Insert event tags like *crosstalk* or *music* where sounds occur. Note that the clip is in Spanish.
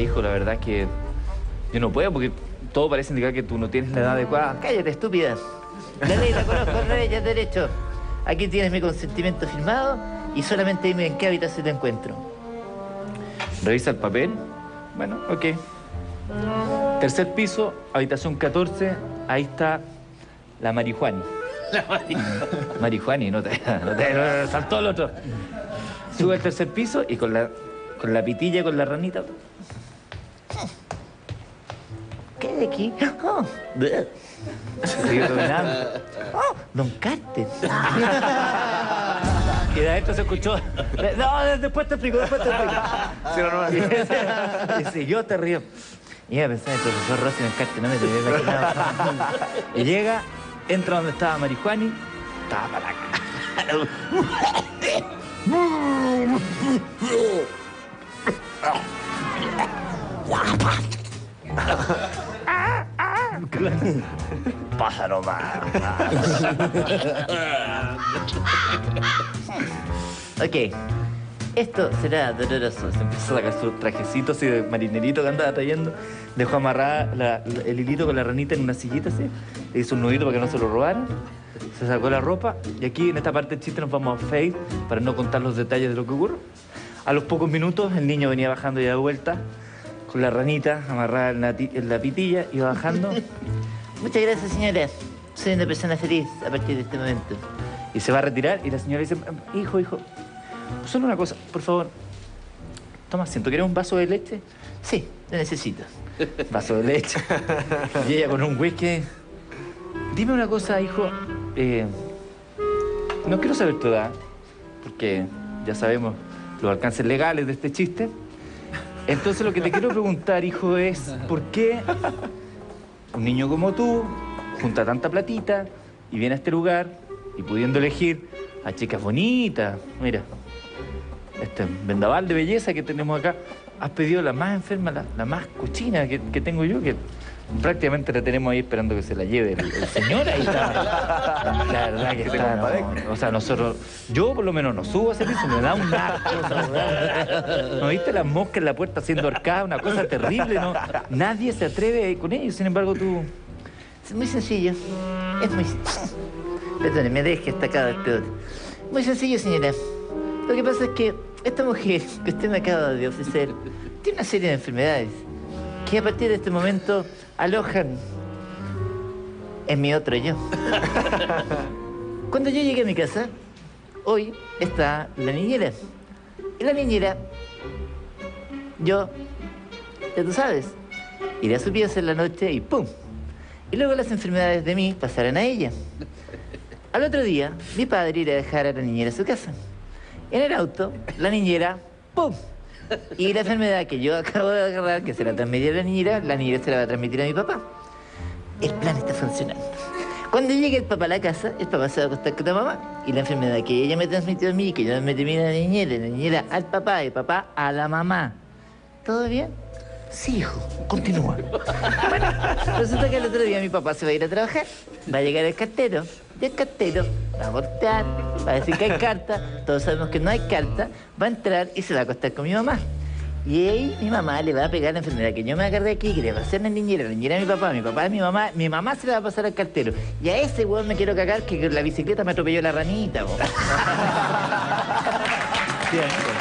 hijo, la verdad es que yo no puedo porque todo parece indicar que tú no tienes la edad adecuada. Cállate, estúpida. La ley la conozco, al revés, ya es derecho. Aquí tienes mi consentimiento firmado y solamente dime en qué habitación te encuentro. Revisa el papel. Bueno, ok. Tercer piso, habitación 14. Ahí está la marihuana. *laughs* La marihuana. Marihuani, no te, no te no, saltó el otro. Sube al tercer piso y con la, con la pitilla, con la ranita. ¿Qué hay aquí? Oh, bleh. Sigue caminando. Oh, Don Carter. *laughs* Y de adentro se escuchó. No, después te explico, después te explico. Sí, no, no, Y dice, yo te río. Y iba a pensar, el profesor Rossi Don Carter, no me había imaginado. Y llega, entra donde estaba Marijuani, estaba para acá. *laughs* Pájaro más. ok. Esto será doloroso. Se empezó a sacar su trajecito así de marinerito que andaba trayendo. Dejó amarrada el hilito con la ranita en una sillita así. Le hizo un nudito para que no se lo robaran. Se sacó la ropa. Y aquí en esta parte del chiste nos vamos a fade para no contar los detalles de lo que ocurrió. A los pocos minutos el niño venía bajando ya de vuelta con la ranita amarrada en la, ti- en la pitilla y bajando. *laughs* Muchas gracias, señora. Soy una persona feliz a partir de este momento. Y se va a retirar y la señora dice, hijo, hijo, solo una cosa, por favor. Toma asiento, ¿quieres un vaso de leche? Sí, lo necesito. *laughs* Vaso de leche. y ella con un whisky. Dime una cosa, hijo. eh, no quiero saber tu edad, porque ya sabemos los alcances legales de este chiste. Entonces lo que te quiero preguntar, hijo, es ¿por qué un niño como tú junta tanta platita y viene a este lugar y pudiendo elegir a chicas bonitas? Mira, este vendaval de belleza que tenemos acá, has pedido la más enferma, la, más cochina que, que tengo yo, que prácticamente la tenemos ahí esperando que se la lleve el, el señor. Ahí está. La verdad que, está, no, o sea, nosotros, yo por lo menos no subo a ese piso, me da un asco. o sea, me da- ¿No viste las moscas en la puerta siendo ahorcadas? Una cosa terrible, ¿no? Nadie se atreve con ellos, sin embargo tú... Es muy sencillo. Es muy... Perdone, me deje el peor. Muy sencillo, señora. Lo que pasa es que esta mujer que usted me acaba de ofrecer tiene una serie de enfermedades que a partir de este momento alojan en mi otro yo. Cuando yo llegué a mi casa, hoy está la niñera. Y la niñera, yo, ya tú sabes, iré a su pieza en la noche y ¡pum! Y luego las enfermedades de mí pasarán a ella. Al otro día, mi padre irá a dejar a la niñera a su casa. En el auto, la niñera, ¡pum! Y la enfermedad que yo acabo de agarrar, que se la transmití a la niñera, la niñera se la va a transmitir a mi papá. El plan está funcionando. Cuando llegue el papá a la casa, el papá se va a acostar con la mamá. Y la enfermedad que ella me transmitió a mí, que yo me transmití a la niñera, la niñera al papá, el papá a la mamá. ¿Todo bien? Sí, hijo, continúa. Bueno, resulta que el otro día mi papá se va a ir a trabajar. Va a llegar el cartero. Y el cartero va a voltear, va a decir que hay carta. Todos sabemos que no hay carta. Va a entrar y se va a acostar con mi mamá. Y ahí mi mamá le va a pegar la enfermedad que yo me agarré aquí, que le va a hacer la niñera, la niñera a mi papá, mi papá a mi mamá, mi mamá se la va a pasar al cartero. Y a ese weón me quiero cagar que la bicicleta me atropelló la ranita. Bien, *laughs*